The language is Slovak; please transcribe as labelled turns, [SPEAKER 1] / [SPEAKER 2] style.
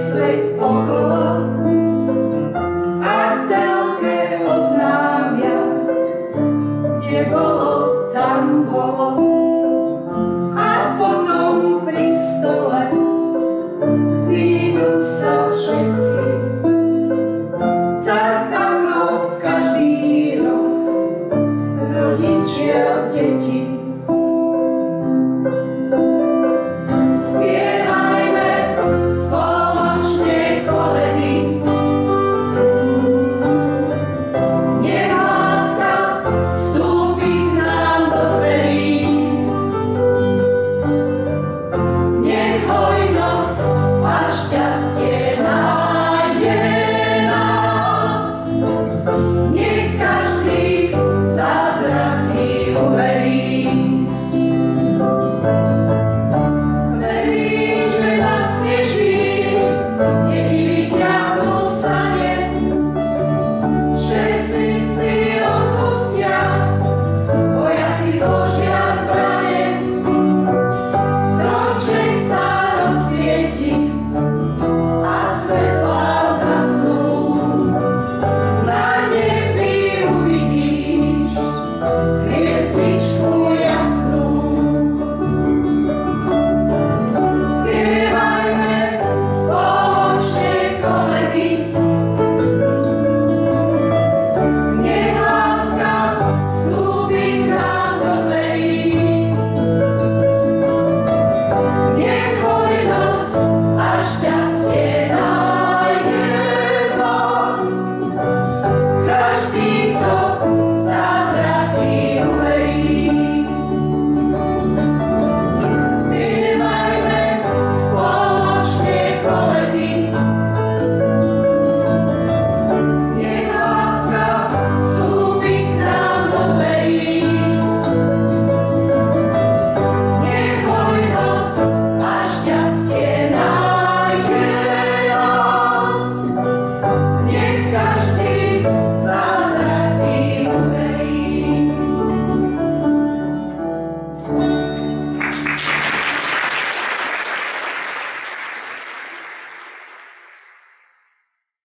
[SPEAKER 1] svet okolo. A v telke oznámia, kde bol Не worthy.